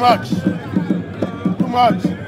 much. Too much.